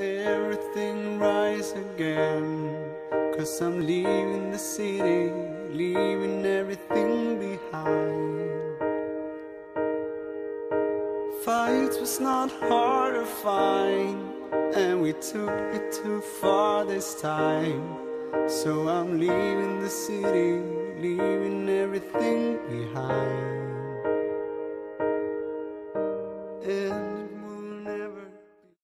everything rise again. Cause I'm leaving the city, leaving everything behind. Fight was not hard to find And we took it too far this time. So I'm leaving the city, leaving everything behind. Yeah.